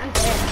I'm dead.